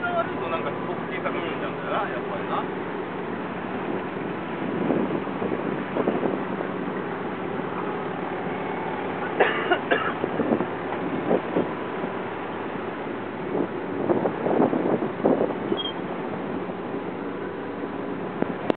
が悪いとなんかすごく小さく見えちゃうんだよなやっぱりな。